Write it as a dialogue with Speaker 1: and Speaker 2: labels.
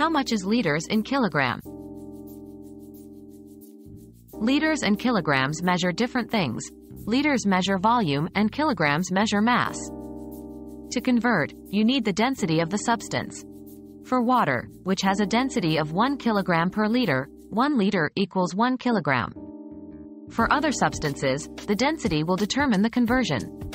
Speaker 1: How much is liters in kilogram? Liters and kilograms measure different things. Liters measure volume and kilograms measure mass. To convert, you need the density of the substance. For water, which has a density of 1 kilogram per liter, 1 liter equals 1 kilogram. For other substances, the density will determine the conversion.